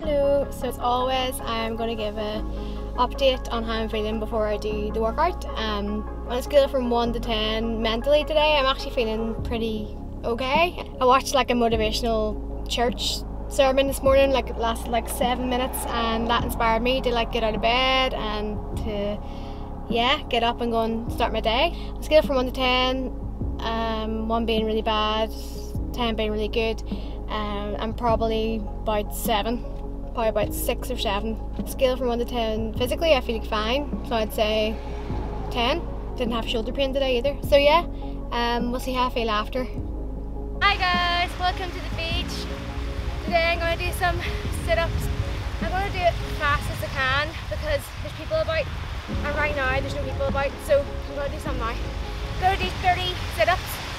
video. So as always, I'm going to give an update on how I'm feeling before I do the workout. Um, on a scale from 1 to 10 mentally today, I'm actually feeling pretty okay. I watched like a motivational church sermon this morning, like it lasted like seven minutes, and that inspired me to like get out of bed and to yeah get up and go and start my day. On a scale from 1 to 10, um, 1 being really bad, 10 being really good, um, I'm probably about 7 probably about six or seven. Scale from one to ten. Physically, I feel fine, so I'd say ten. Didn't have shoulder pain today either. So yeah, um, we'll see how I feel after. Hi guys, welcome to the beach. Today I'm going to do some sit-ups. I'm going to do it fast as I can because there's people about, and right now there's no people about, so I'm going to do some now. Going to do 30 sit-ups.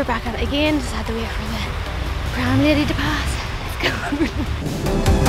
We're back at it again, just had to wait for the brown lady to pass. Let's go.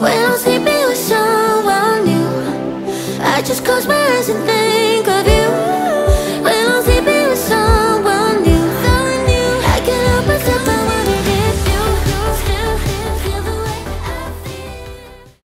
When I'm sleeping with someone new. I just close my eyes and